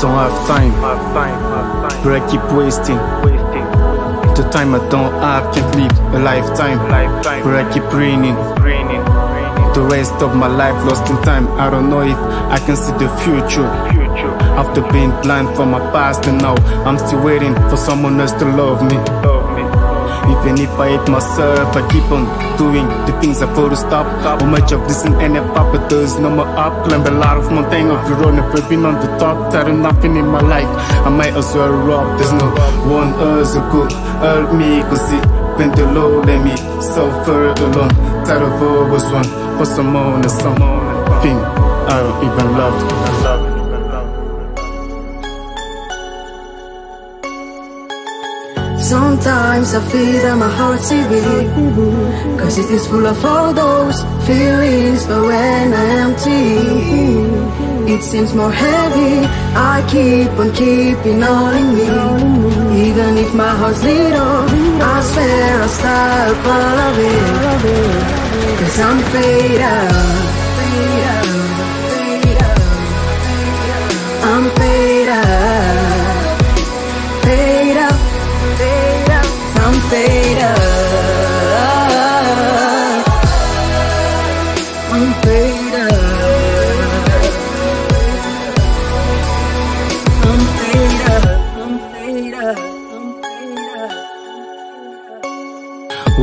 don't have time, but I keep wasting. The time I don't have can't live a lifetime, but I keep raining. The rest of my life lost in time. I don't know if I can see the future. After being blind from my past and now I'm still waiting for someone else to love me. Even if I hate myself, I keep on doing the things I thought to stop. How much of this and any pop, but there's no more up. Climb a lot of mountain of your own, never been on the top. Tired of nothing in my life. I might as well rob. There's no one else who could help me. Cause it went the low, let me suffer alone. Tired of always one for someone or something I don't even love. Sometimes I feel that my heart's heavy Cause it is full of all those feelings But when I'm empty It seems more heavy. I keep on keeping all in me. Even if my heart's little I swear I'll stop all of it. Cause I'm fed up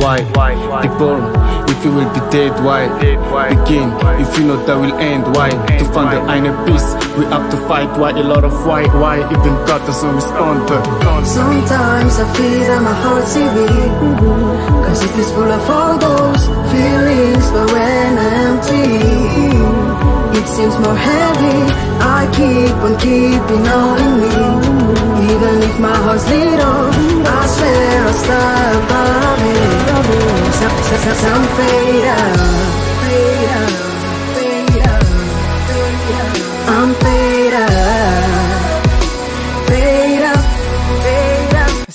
Why? Be born if you will be dead? Why? Begin if you know that will end? Why? To find the inner peace, we have to fight. Why? A lot of why? Why? Even God doesn't respond. Sometimes I feel that my heart's heavy Cause it is full of all those feelings But when I'm empty It seems more heavy I keep on keeping on in me Even if my heart's little I swear I'll stop all of it Some, some, some I'm fed up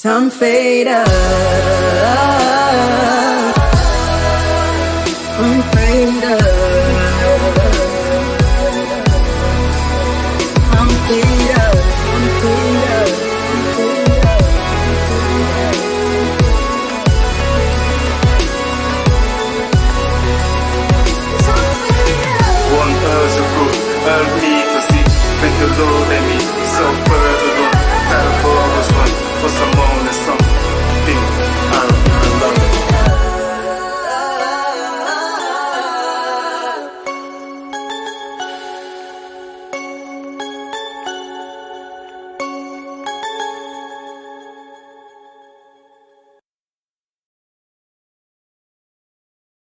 I'm fed up. I'm fed up